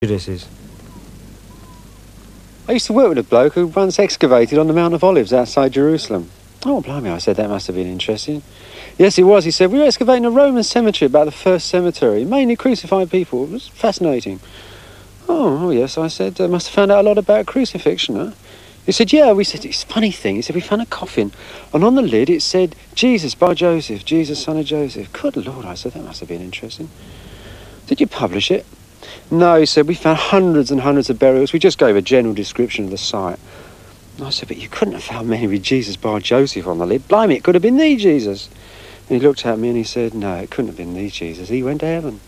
This is. I used to work with a bloke who once excavated on the Mount of Olives outside Jerusalem. Oh, blimey, I said, that must have been interesting. Yes, it was. He said, we were excavating a Roman cemetery about the first cemetery, mainly crucified people. It was fascinating. Oh, oh yes, I said, uh, must have found out a lot about crucifixion, huh? He said, yeah, we said, it's a funny thing. He said, we found a coffin, and on the lid it said, Jesus bar Joseph, Jesus, son of Joseph. Good Lord, I said, that must have been interesting. Did you publish it? No, he said, we found hundreds and hundreds of burials. We just gave a general description of the site. And I said, but you couldn't have found many with Jesus bar Joseph on the lid. Blimey, it could have been the Jesus. And he looked at me and he said, no, it couldn't have been the Jesus. He went to heaven.